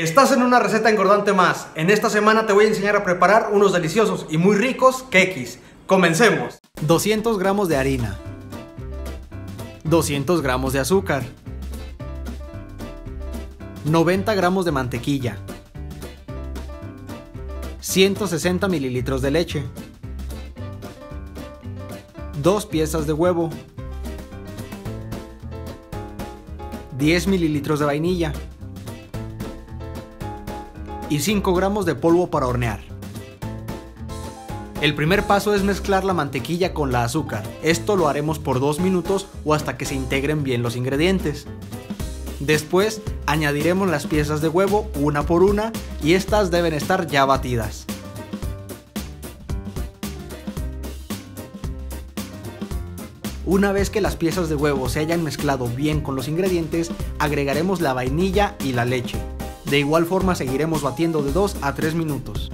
Estás en una receta engordante más. En esta semana te voy a enseñar a preparar unos deliciosos y muy ricos quequis. Comencemos. 200 gramos de harina. 200 gramos de azúcar. 90 gramos de mantequilla. 160 mililitros de leche. 2 piezas de huevo. 10 mililitros de vainilla y 5 gramos de polvo para hornear. El primer paso es mezclar la mantequilla con la azúcar. Esto lo haremos por 2 minutos o hasta que se integren bien los ingredientes. Después añadiremos las piezas de huevo una por una y estas deben estar ya batidas. Una vez que las piezas de huevo se hayan mezclado bien con los ingredientes, agregaremos la vainilla y la leche. De igual forma seguiremos batiendo de 2 a 3 minutos.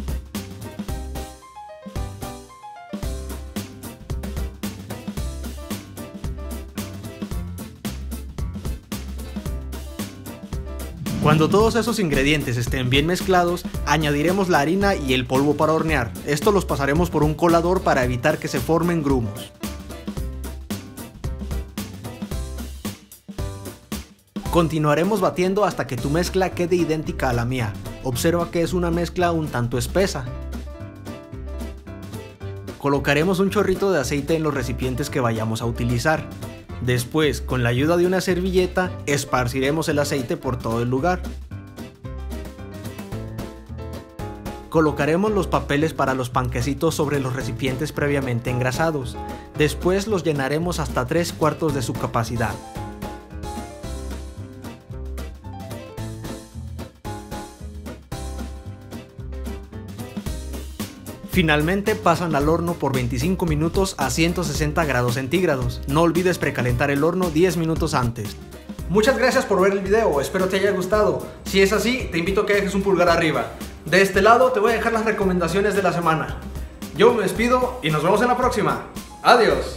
Cuando todos esos ingredientes estén bien mezclados, añadiremos la harina y el polvo para hornear. Esto los pasaremos por un colador para evitar que se formen grumos. Continuaremos batiendo hasta que tu mezcla quede idéntica a la mía. Observa que es una mezcla un tanto espesa. Colocaremos un chorrito de aceite en los recipientes que vayamos a utilizar. Después, con la ayuda de una servilleta, esparciremos el aceite por todo el lugar. Colocaremos los papeles para los panquecitos sobre los recipientes previamente engrasados. Después los llenaremos hasta 3 cuartos de su capacidad. Finalmente pasan al horno por 25 minutos a 160 grados centígrados. No olvides precalentar el horno 10 minutos antes. Muchas gracias por ver el video, espero te haya gustado. Si es así, te invito a que dejes un pulgar arriba. De este lado te voy a dejar las recomendaciones de la semana. Yo me despido y nos vemos en la próxima. Adiós.